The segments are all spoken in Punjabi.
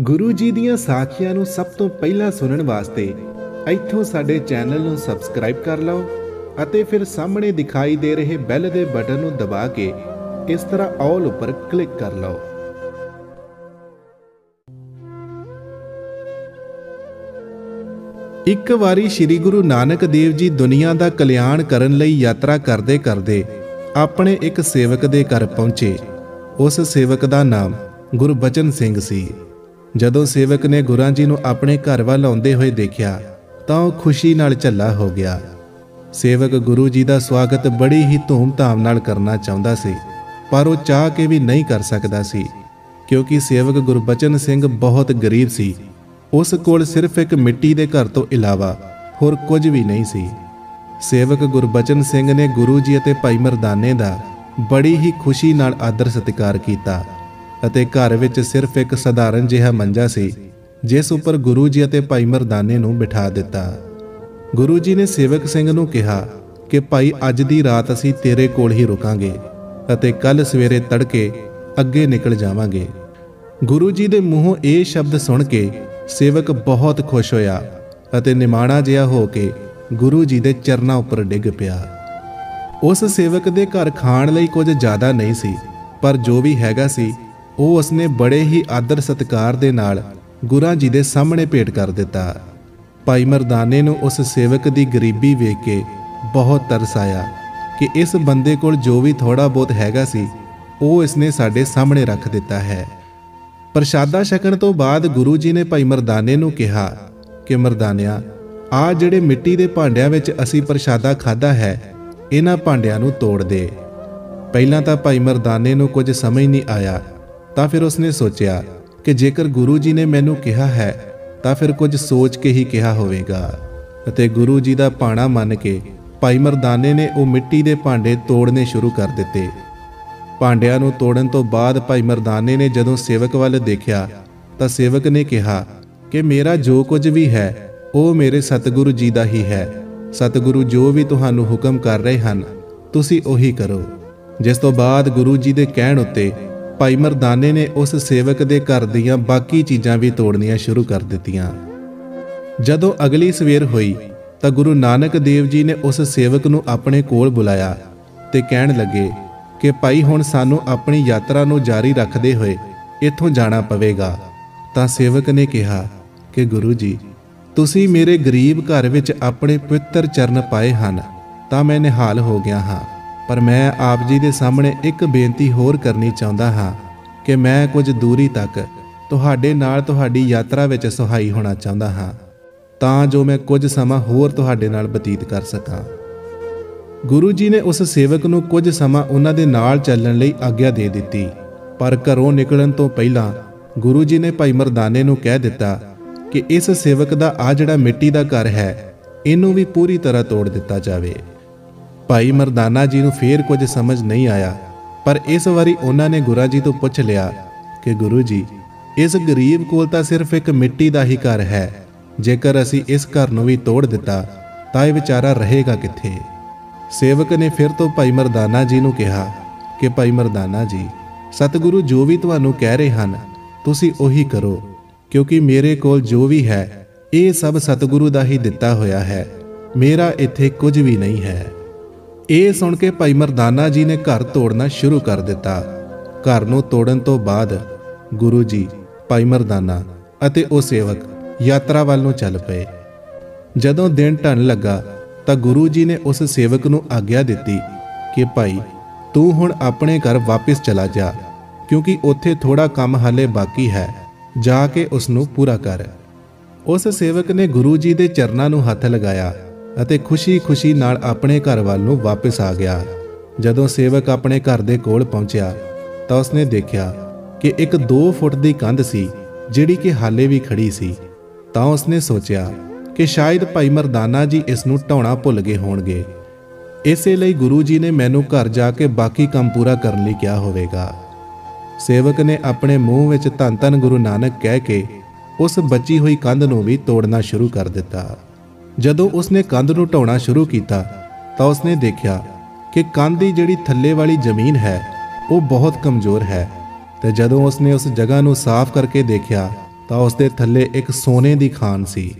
ਗੁਰੂ ਜੀ ਦੀਆਂ ਸਾਖੀਆਂ ਨੂੰ ਸਭ ਤੋਂ ਪਹਿਲਾਂ ਸੁਣਨ ਵਾਸਤੇ ਇੱਥੋਂ ਸਾਡੇ ਚੈਨਲ ਨੂੰ ਸਬਸਕ੍ਰਾਈਬ ਕਰ ਲਓ ਅਤੇ ਫਿਰ ਸਾਹਮਣੇ ਦਿਖਾਈ ਦੇ ਰਹੇ ਬੈਲ ਦੇ ਬਟਨ ਨੂੰ ਦਬਾ ਕੇ ਇਸ ਤਰ੍ਹਾਂ ਆਲ ਉੱਪਰ ਕਲਿੱਕ ਕਰ ਲਓ। ਇੱਕ ਵਾਰੀ ਸ੍ਰੀ ਗੁਰੂ ਨਾਨਕ ਦੇਵ ਜੀ ਦੁਨੀਆ ਦਾ ਕਲਿਆਣ ਕਰਨ ਲਈ ਯਾਤਰਾ ਕਰਦੇ ਕਰਦੇ ਆਪਣੇ ਇੱਕ ਸੇਵਕ ਦੇ ਘਰ ਪਹੁੰਚੇ। ਉਸ ਸੇਵਕ ਦਾ ਨਾਮ ਗੁਰਬਚਨ ਸਿੰਘ ਸੀ। ਜਦੋਂ ਸੇਵਕ ਨੇ ਗੁਰਾਂ ਜੀ ਨੂੰ ਆਪਣੇ ਘਰ ਵੱਲ ਆਉਂਦੇ ਹੋਏ ਦੇਖਿਆ, ਤਾਂ ਉਹ ਖੁਸ਼ੀ ਨਾਲ ਝੱਲਾ ਹੋ ਗਿਆ। ਸੇਵਕ ਗੁਰੂ ਜੀ ਦਾ ਸਵਾਗਤ ਬੜੀ ਹੀ ਧੂਮ-ਧਾਮ ਨਾਲ ਕਰਨਾ ਚਾਹੁੰਦਾ ਸੀ, ਪਰ ਉਹ ਚਾਹ ਕੇ ਵੀ ਨਹੀਂ ਕਰ ਸਕਦਾ ਸੀ, ਕਿਉਂਕਿ ਸੇਵਕ ਗੁਰਬਚਨ ਸਿੰਘ ਬਹੁਤ ਗਰੀਬ ਸੀ। ਉਸ ਕੋਲ ਸਿਰਫ ਇੱਕ ਮਿੱਟੀ ਦੇ ਘਰ ਤੋਂ ਇਲਾਵਾ ਹੋਰ ਕੁਝ ਵੀ ਨਹੀਂ ਸੀ। ਸੇਵਕ ਗੁਰਬਚਨ ਸਿੰਘ ਨੇ ਗੁਰੂ ਜੀ ਅਤੇ ਭਾਈ ਮਰਦਾਨੇ ਦਾ ਬੜੀ ਹੀ ਖੁਸ਼ੀ ਨਾਲ ਆਦਰ ਸਤਿਕਾਰ ਕੀਤਾ। ਅਤੇ ਘਰ ਵਿੱਚ ਸਿਰਫ ਇੱਕ ਸਧਾਰਨ ਜਿਹਾ ਮੰਜਾ ਸੀ, ਜਿਸ ਉੱਪਰ ਗੁਰੂ ਜੀ ਅਤੇ ਭਾਈ ਮਰਦਾਨੇ ਨੂੰ ਬਿਠਾ ਦਿੱਤਾ। ਗੁਰੂ ਜੀ ਨੇ ਸੇਵਕ ਸਿੰਘ ਨੂੰ ਕਿਹਾ ਕਿ, ਭਾਈ, ਅੱਜ ਦੀ ਰਾਤ ਅਸੀਂ ਤੇਰੇ ਕੋਲ ਹੀ ਰੁਕਾਂਗੇ ਅਤੇ ਕੱਲ ਸਵੇਰੇ ਤੜਕੇ ਅੱਗੇ ਨਿਕਲ ਜਾਵਾਂਗੇ। ਗੁਰੂ ਜੀ ਦੇ ਮੂੰਹੋਂ ਇਹ ਸ਼ਬਦ ਸੁਣ ਕੇ ਸੇਵਕ ਬਹੁਤ ਖੁਸ਼ ਹੋਇਆ ਅਤੇ ਨਿਮਾਣਾ ਜਿਹਾ ਹੋ ਕੇ ਗੁਰੂ ਜੀ ਦੇ ਚਰਨਾਂ ਉੱਪਰ ਡਿੱਗ ਪਿਆ। ਉਸ ਸੇਵਕ ਦੇ ਘਰ ਖਾਣ ਲਈ ਕੁਝ ਜ਼ਿਆਦਾ ਨਹੀਂ ਸੀ, ਪਰ ਜੋ ਵੀ ਹੈਗਾ ਸੀ ਉਹ ਉਸਨੇ ਬੜੇ ਹੀ ਆਦਰ ਸਤਿਕਾਰ ਦੇ ਨਾਲ ਗੁਰਾਂ ਜੀ ਦੇ ਸਾਹਮਣੇ ਭੇਟ ਕਰ ਦਿੱਤਾ। ਭਾਈ ਮਰਦਾਨੇ ਨੂੰ ਉਸ ਸੇਵਕ ਦੀ ਗਰੀਬੀ ਵੇਖ ਕੇ ਬਹੁਤ ਤਰਸ ਆਇਆ ਕਿ ਇਸ ਬੰਦੇ ਕੋਲ ਜੋ ਵੀ ਥੋੜਾ ਬਹੁਤ ਹੈਗਾ ਸੀ, ਉਹ ਇਸਨੇ ਸਾਡੇ ਸਾਹਮਣੇ ਰੱਖ ਦਿੱਤਾ ਹੈ। ਪ੍ਰਸ਼ਾਦਾ ਛਕਣ ਤੋਂ ਬਾਅਦ ਗੁਰੂ ਜੀ ਨੇ ਭਾਈ ਮਰਦਾਨੇ ਨੂੰ ਕਿਹਾ ਕਿ ਮਰਦਾਨਿਆ, ਆ ਜਿਹੜੇ ਮਿੱਟੀ ਦੇ ਭਾਂਡਿਆਂ ਵਿੱਚ ਅਸੀਂ ਪ੍ਰਸ਼ਾਦਾ ਖਾਦਾ ਹੈ, ਇਹਨਾਂ ਭਾਂਡਿਆਂ ਨੂੰ ਤੋੜ ਦੇ। ਪਹਿਲਾਂ ਤਾਂ ਭਾਈ ਮਰਦਾਨੇ ਨੂੰ ਕੁਝ ਸਮਝ ਨਹੀਂ ਆਇਆ ਤਾਂ ਫਿਰ ਉਸਨੇ ਸੋਚਿਆ ਕਿ ਜੇਕਰ ਗੁਰੂ ਜੀ ਨੇ ਮੈਨੂੰ ਕਿਹਾ ਹੈ, ਤਾਂ ਫਿਰ ਕੁਝ ਸੋਚ ਕੇ ਹੀ ਕਿਹਾ ਹੋਵੇਗਾ। ਅਤੇ ਗੁਰੂ ਜੀ ਦਾ ਪਾਣਾ ਮੰਨ ਕੇ ਭਾਈ ਮਰਦਾਨੇ ਨੇ ਉਹ ਮਿੱਟੀ ਦੇ ਭਾਂਡੇ ਤੋੜਨੇ ਸ਼ੁਰੂ ਕਰ ਦਿੱਤੇ। ਭਾਂਡਿਆਂ ਨੂੰ ਤੋੜਨ ਤੋਂ ਬਾਅਦ ਭਾਈ ਮਰਦਾਨੇ ਨੇ ਜਦੋਂ ਸੇਵਕ ਵੱਲ ਦੇਖਿਆ, ਤਾਂ ਸੇਵਕ ਨੇ ਕਿਹਾ ਕਿ ਮੇਰਾ ਜੋ ਕੁਝ ਵੀ ਹੈ, ਉਹ ਮੇਰੇ ਸਤਿਗੁਰੂ ਜੀ ਦਾ ਹੀ ਹੈ। ਸਤਿਗੁਰੂ ਜੋ ਵੀ ਤੁਹਾਨੂੰ ਹੁਕਮ ਕਰ ਰਹੇ ਹਨ, ਤੁਸੀਂ ਉਹੀ ਕਰੋ। ਜਿਸ ਤੋਂ ਬਾਅਦ ਗੁਰੂ ਜੀ ਦੇ ਕਹਿਣ ਉੱਤੇ ਭਾਈ ਮਰਦਾਨੇ ਨੇ ਉਸ ਸੇਵਕ ਦੇ ਘਰ ਦੀਆਂ ਬਾਕੀ ਚੀਜ਼ਾਂ ਵੀ ਤੋੜਨੀਆਂ ਸ਼ੁਰੂ ਕਰ ਦਿੱਤੀਆਂ। ਜਦੋਂ ਅਗਲੀ ਸਵੇਰ ਹੋਈ, ਤਾਂ ਗੁਰੂ ਨਾਨਕ ਦੇਵ ਜੀ ਨੇ ਉਸ ਸੇਵਕ ਨੂੰ ਆਪਣੇ ਕੋਲ ਬੁਲਾਇਆ ਤੇ ਕਹਿਣ ਲੱਗੇ ਕਿ ਭਾਈ ਹੁਣ ਸਾਨੂੰ ਆਪਣੀ ਯਾਤਰਾ ਨੂੰ ਜਾਰੀ ਰੱਖਦੇ ਹੋਏ ਇੱਥੋਂ ਜਾਣਾ ਪਵੇਗਾ। ਤਾਂ ਸੇਵਕ ਨੇ ਕਿਹਾ ਕਿ ਗੁਰੂ ਜੀ, ਤੁਸੀਂ ਮੇਰੇ ਗਰੀਬ ਘਰ ਵਿੱਚ ਆਪਣੇ ਪਵਿੱਤਰ ਚਰਨ ਪਾਏ ਹਨ, ਤਾਂ ਮੈਂ ਨਿਹਾਲ ਹੋ ਗਿਆ ਹਾਂ। ਪਰ ਮੈਂ ਆਪ ਜੀ ਦੇ ਸਾਹਮਣੇ ਇੱਕ ਬੇਨਤੀ ਹੋਰ ਕਰਨੀ ਚਾਹੁੰਦਾ ਹਾਂ ਕਿ ਮੈਂ ਕੁਝ ਦੂਰੀ ਤੱਕ ਤੁਹਾਡੇ ਨਾਲ ਤੁਹਾਡੀ ਯਾਤਰਾ ਵਿੱਚ ਸਹਾਈ ਹੋਣਾ ਚਾਹੁੰਦਾ ਹਾਂ, ਤਾਂ ਜੋ ਮੈਂ ਕੁਝ ਸਮਾਂ ਹੋਰ ਤੁਹਾਡੇ ਨਾਲ ਬਤੀਤ ਕਰ ਸਕਾਂ। ਗੁਰੂ ਜੀ ਨੇ ਉਸ ਸੇਵਕ ਨੂੰ ਕੁਝ ਸਮਾਂ ਉਹਨਾਂ ਦੇ ਨਾਲ ਚੱਲਣ ਲਈ ਆਗਿਆ ਦੇ ਦਿੱਤੀ, ਪਰ ਘਰੋਂ ਨਿਕਲਣ ਤੋਂ ਪਹਿਲਾਂ ਗੁਰੂ ਜੀ ਨੇ ਭਾਈ ਮਰਦਾਨੇ ਨੂੰ ਕਹਿ ਦਿੱਤਾ ਕਿ ਇਸ ਸੇਵਕ ਦਾ ਆ ਜਿਹੜਾ ਮਿੱਟੀ ਦਾ ਘਰ ਹੈ, ਇਹਨੂੰ ਵੀ ਪੂਰੀ ਤਰ੍ਹਾਂ ਤੋੜ ਦਿੱਤਾ ਜਾਵੇ। ਭਾਈ ਮਰਦਾਨਾ ਜੀ ਨੂੰ ਫੇਰ ਕੁਝ ਸਮਝ ਨਹੀਂ ਆਇਆ, ਪਰ ਇਸ ਵਾਰੀ ਉਹਨਾਂ ਨੇ ਗੁਰਾ ਜੀ ਤੋਂ ਪੁੱਛ ਲਿਆ ਕਿ ਗੁਰੂ ਜੀ, ਇਸ ਗਰੀਬ ਕੋਲ ਤਾਂ ਸਿਰਫ ਇੱਕ ਮਿੱਟੀ ਦਾ ਹੀ ਘਰ ਹੈ, ਜੇਕਰ ਅਸੀਂ ਇਸ ਘਰ ਨੂੰ ਵੀ ਤੋੜ ਦਿੱਤਾ, ਤਾਂ ਇਹ ਵਿਚਾਰਾ ਰਹੇਗਾ ਕਿੱਥੇ? ਸੇਵਕ ਨੇ ਫਿਰ ਤੋਂ ਭਾਈ ਮਰਦਾਨਾ ਜੀ ਨੂੰ ਕਿਹਾ ਕਿ ਭਾਈ ਮਰਦਾਨਾ ਜੀ, ਸਤਿਗੁਰੂ ਜੋ ਵੀ ਤੁਹਾਨੂੰ ਕਹਿ ਰਹੇ ਹਨ, ਤੁਸੀਂ ਉਹੀ ਕਰੋ, ਕਿਉਂਕਿ ਮੇਰੇ ਕੋਲ ਜੋ ਵੀ ਹੈ, ਇਹ ਸਭ ਸਤਿਗੁਰੂ ਦਾ ਹੀ ਦਿੱਤਾ ਹੋਇਆ ਹੈ, ਮੇਰਾ ਇੱਥੇ ਕੁਝ ਵੀ ਨਹੀਂ ਹੈ। ਇਹ ਸੁਣ ਕੇ ਭਾਈ ਮਰਦਾਨਾ ਜੀ ਨੇ ਘਰ ਤੋੜਨਾ ਸ਼ੁਰੂ ਕਰ ਦਿੱਤਾ। ਘਰ ਨੂੰ ਤੋੜਨ ਤੋਂ ਬਾਅਦ ਗੁਰੂ ਜੀ, ਭਾਈ ਮਰਦਾਨਾ ਅਤੇ ਉਹ ਸੇਵਕ ਯਾਤਰਾ ਵੱਲ ਨੂੰ ਚੱਲ ਪਏ। ਜਦੋਂ ਦਿਨ ਢਲਣ ਲੱਗਾ ਤਾਂ ਗੁਰੂ ਜੀ ਨੇ ਉਸ ਸੇਵਕ ਨੂੰ ਆਗਿਆ ਦਿੱਤੀ ਕਿ, ਭਾਈ, ਤੂੰ ਹੁਣ ਆਪਣੇ ਘਰ ਵਾਪਸ ਚਲਾ ਜਾ, ਕਿਉਂਕਿ ਉੱਥੇ ਥੋੜਾ ਕੰਮ ਹਾਲੇ ਬਾਕੀ ਹੈ। ਜਾ ਕੇ ਉਸ ਨੂੰ ਪੂਰਾ ਕਰ। ਉਸ ਸੇਵਕ ਨੇ ਗੁਰੂ ਜੀ ਦੇ ਚਰਨਾਂ ਨੂੰ ਹੱਥ ਲਗਾਇਆ ਅਤੇ ਖੁਸ਼ੀ-ਖੁਸ਼ੀ ਨਾਲ ਆਪਣੇ ਘਰ ਵੱਲ ਨੂੰ ਵਾਪਸ ਆ ਗਿਆ। ਜਦੋਂ ਸੇਵਕ ਆਪਣੇ ਘਰ ਦੇ ਕੋਲ ਪਹੁੰਚਿਆ, ਤਾਂ ਉਸਨੇ ਦੇਖਿਆ ਕਿ ਇੱਕ 2 ਫੁੱਟ ਦੀ ਕੰਧ ਸੀ, ਜਿਹੜੀ ਕਿ ਹਾਲੇ ਵੀ ਖੜੀ ਸੀ। ਤਾਂ ਉਸਨੇ ਸੋਚਿਆ ਕਿ ਸ਼ਾਇਦ ਭਾਈ ਮਰਦਾਨਾ ਜੀ ਇਸ ਨੂੰ ਢਾਉਣਾ ਭੁੱਲ ਗਏ ਹੋਣਗੇ। ਇਸੇ ਲਈ ਗੁਰੂ ਜੀ ਨੇ ਮੈਨੂੰ ਘਰ ਜਾ ਕੇ ਬਾਕੀ ਕੰਮ ਪੂਰਾ ਕਰਨ ਲਈ ਕਿਹਾ ਹੋਵੇਗਾ। ਸੇਵਕ ਨੇ ਆਪਣੇ ਮੂੰਹ ਵਿੱਚ ਧੰਨ ਧੰਨ ਗੁਰੂ ਨਾਨਕ ਕਹਿ ਕੇ ਉਸ ਬਚੀ ਹੋਈ ਕੰਧ ਨੂੰ ਵੀ ਤੋੜਨਾ ਸ਼ੁਰੂ ਕਰ ਦਿੱਤਾ। ਜਦੋਂ ਉਸਨੇ ਕੰਧ ਨੂੰ ਢਾਉਣਾ ਸ਼ੁਰੂ ਕੀਤਾ, ਤਾਂ ਉਸਨੇ ਦੇਖਿਆ ਕਿ ਕੰਧ ਦੀ ਜਿਹੜੀ ਥੱਲੇ ਵਾਲੀ ਜ਼ਮੀਨ ਹੈ, ਉਹ ਬਹੁਤ ਕਮਜ਼ੋਰ ਹੈ। ਤੇ ਜਦੋਂ ਉਸਨੇ ਉਸ ਜਗ੍ਹਾ ਨੂੰ ਸਾਫ਼ ਕਰਕੇ ਦੇਖਿਆ, ਤਾਂ ਤਾਂ ਉਸ ਦੇ ਥੱਲੇ ਇੱਕ ਸੋਨੇ ਦੀ ਖਾਨ ਸੀ,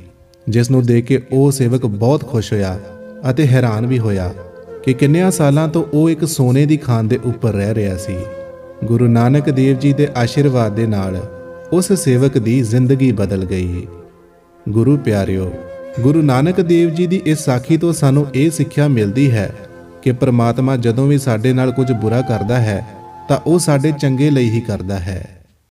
ਜਿਸ ਨੂੰ ਦੇਖ ਕੇ ਉਹ ਸੇਵਕ ਬਹੁਤ ਖੁਸ਼ ਹੋਇਆ ਅਤੇ ਹੈਰਾਨ ਵੀ ਹੋਇਆ ਕਿ ਕਿੰਨਿਆਂ ਸਾਲਾਂ ਤੋਂ ਉਹ ਇੱਕ ਸੋਨੇ ਦੀ ਖਾਨ ਦੇ ਉੱਪਰ ਰਹਿ ਰਿਹਾ ਸੀ। ਗੁਰੂ ਨਾਨਕ ਦੇਵ ਜੀ ਦੇ ਆਸ਼ੀਰਵਾਦ ਦੇ ਨਾਲ ਉਸ ਸੇਵਕ ਦੀ ਜ਼ਿੰਦਗੀ ਬਦਲ ਗਈ। ਗੁਰੂ ਪਿਆਰਿਓ ਗੁਰੂ ਨਾਨਕ ਦੇਵ ਜੀ ਦੀ ਇਸ ਸਾਖੀ ਤੋਂ ਸਾਨੂੰ ਇਹ ਸਿੱਖਿਆ ਮਿਲਦੀ ਹੈ ਕਿ ਪ੍ਰਮਾਤਮਾ ਜਦੋਂ ਵੀ ਸਾਡੇ ਨਾਲ ਕੁਝ ਬੁਰਾ ਕਰਦਾ ਹੈ, ਤਾਂ ਉਹ ਸਾਡੇ ਚੰਗੇ ਲਈ ਹੀ ਕਰਦਾ ਹੈ।